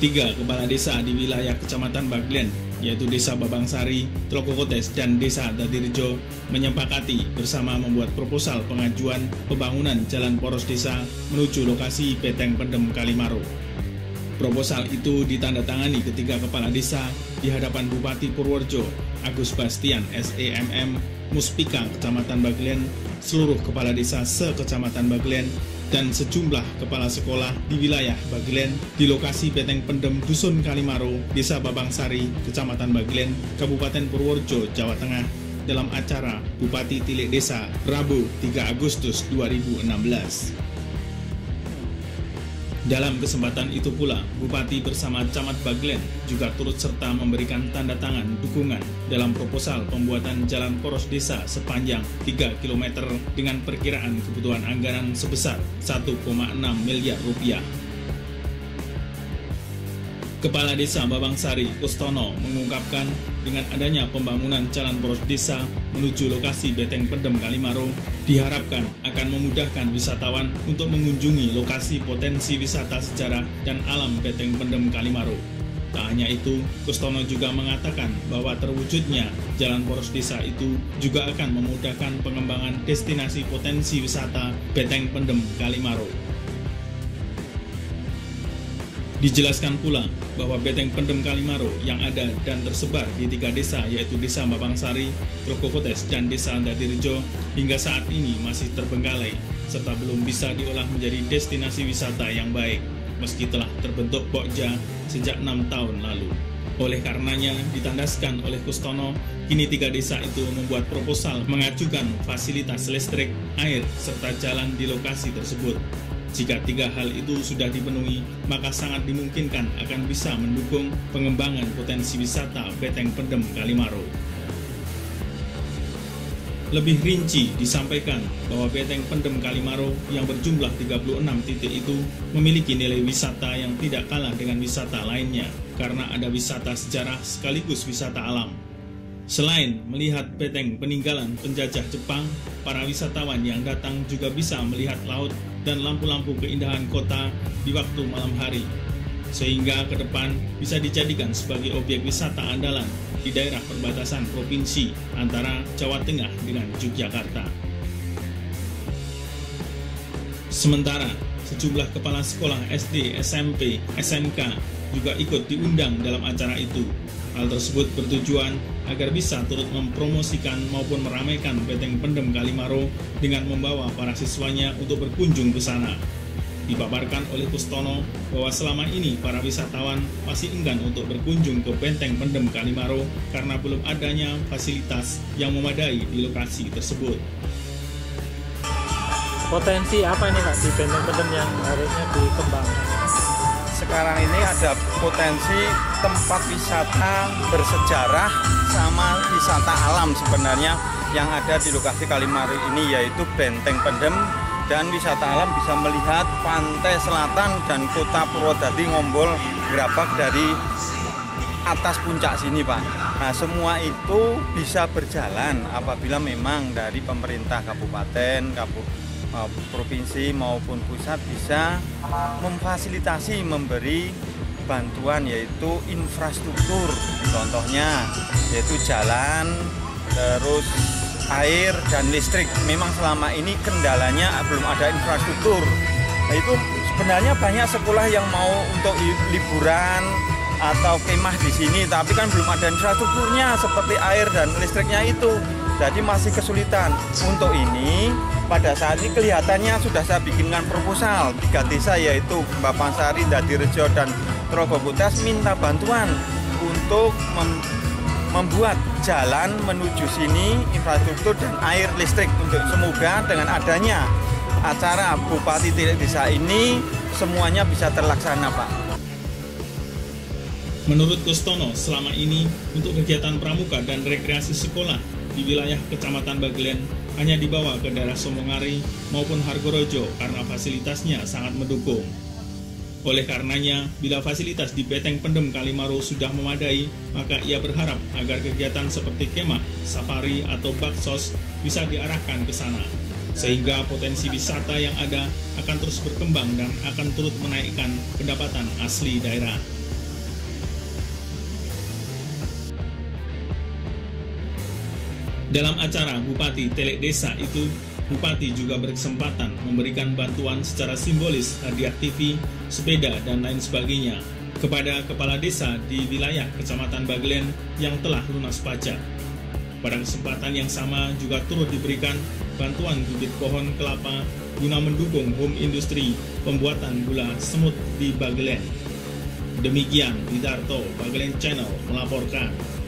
Tiga kepala desa di wilayah Kecamatan Baglen, yaitu Desa Babangsari, Trokokotes, dan Desa Dadirjo, menyepakati bersama membuat proposal pengajuan pembangunan jalan poros desa menuju lokasi Beteng Pendem Kalimaro. Proposal itu ditandatangani ketiga kepala desa di hadapan Bupati Purworejo, Agus Bastian SEMM, Muspika Kecamatan Baglen, seluruh kepala desa se-Kecamatan Baglen, dan sejumlah kepala sekolah di wilayah Baglen di lokasi Beteng Pendem Dusun Kalimaro, Desa Babangsari, Kecamatan Baglen, Kabupaten Purworejo, Jawa Tengah dalam acara Bupati Tilik Desa Rabu 3 Agustus 2016. Dalam kesempatan itu pula, Bupati bersama Camat Baglen juga turut serta memberikan tanda tangan dukungan dalam proposal pembuatan jalan poros desa sepanjang 3 km dengan perkiraan kebutuhan anggaran sebesar 1,6 miliar rupiah. Kepala Desa Babangsari Kustono mengungkapkan dengan adanya pembangunan jalan poros desa menuju lokasi Beteng Pendem Kalimaro diharapkan akan memudahkan wisatawan untuk mengunjungi lokasi potensi wisata sejarah dan alam Beteng Pendem Kalimaro. Tak hanya itu, Kustono juga mengatakan bahwa terwujudnya jalan poros desa itu juga akan memudahkan pengembangan destinasi potensi wisata Beteng Pendem Kalimaro. Dijelaskan pula bahwa Beteng Pendem Kalimaro yang ada dan tersebar di tiga desa yaitu Desa Mabangsari, Trokokotes, dan Desa Dadirjo hingga saat ini masih terbengkalai serta belum bisa diolah menjadi destinasi wisata yang baik meski telah terbentuk Pokja sejak enam tahun lalu. Oleh karenanya, ditandaskan oleh Kustono, kini tiga desa itu membuat proposal mengajukan fasilitas listrik, air, serta jalan di lokasi tersebut. Jika tiga hal itu sudah dipenuhi, maka sangat dimungkinkan akan bisa mendukung pengembangan potensi wisata Beteng Pendem Kalimaro. Lebih rinci disampaikan bahwa Beteng Pendem Kalimaro yang berjumlah 36 titik itu memiliki nilai wisata yang tidak kalah dengan wisata lainnya karena ada wisata sejarah sekaligus wisata alam. Selain melihat beteng peninggalan penjajah Jepang, para wisatawan yang datang juga bisa melihat laut dan lampu-lampu keindahan kota di waktu malam hari, sehingga ke depan bisa dijadikan sebagai objek wisata andalan di daerah perbatasan provinsi antara Jawa Tengah dengan Yogyakarta. Sementara sejumlah kepala sekolah SD, SMP, SMK juga ikut diundang dalam acara itu Hal tersebut bertujuan agar bisa turut mempromosikan maupun meramaikan Beteng Pendem Kalimaro dengan membawa para siswanya untuk berkunjung ke sana. Dipaparkan oleh Kustono bahwa selama ini para wisatawan masih enggan untuk berkunjung ke Benteng Pendem Kalimaro karena belum adanya fasilitas yang memadai di lokasi tersebut. Potensi apa ini Pak di Benteng Pendem yang harusnya dikembangkan? Sekarang ini ada potensi tempat wisata bersejarah sama wisata alam sebenarnya yang ada di lokasi Kalimari ini yaitu Benteng Pendem dan wisata alam bisa melihat pantai selatan dan kota Purwodadi Ngombol Gerabak dari atas puncak sini Pak. Nah semua itu bisa berjalan apabila memang dari pemerintah kabupaten, kabupaten provinsi maupun pusat bisa memfasilitasi memberi bantuan yaitu infrastruktur. Contohnya yaitu jalan terus air dan listrik. Memang selama ini kendalanya belum ada infrastruktur. Nah itu sebenarnya banyak sekolah yang mau untuk liburan atau kemah di sini tapi kan belum ada infrastrukturnya seperti air dan listriknya itu. Jadi masih kesulitan. Untuk ini pada saat ini kelihatannya sudah saya bikinkan proposal tiga desa yaitu Bapangsari, Dadirejo, dan Trogobutas minta bantuan untuk mem membuat jalan menuju sini infrastruktur dan air listrik untuk semoga dengan adanya acara Bupati Tilik Desa ini semuanya bisa terlaksana Pak. Menurut Kustono, selama ini untuk kegiatan pramuka dan rekreasi sekolah di wilayah Kecamatan Bagelen hanya dibawa ke daerah Somongari maupun Hargorojo karena fasilitasnya sangat mendukung. Oleh karenanya, bila fasilitas di Beteng Pendem Kalimaro sudah memadai, maka ia berharap agar kegiatan seperti kemah, safari, atau baksos bisa diarahkan ke sana. Sehingga potensi wisata yang ada akan terus berkembang dan akan turut menaikkan pendapatan asli daerah. Dalam acara Bupati Telek Desa itu, Bupati juga berkesempatan memberikan bantuan secara simbolis hadiah TV, sepeda, dan lain sebagainya kepada kepala desa di wilayah Kecamatan Baglen yang telah lunas pajak. Pada kesempatan yang sama juga turut diberikan bantuan bibit pohon kelapa guna mendukung home industri pembuatan gula semut di Baglen. Demikian Widarto Baglen Channel melaporkan.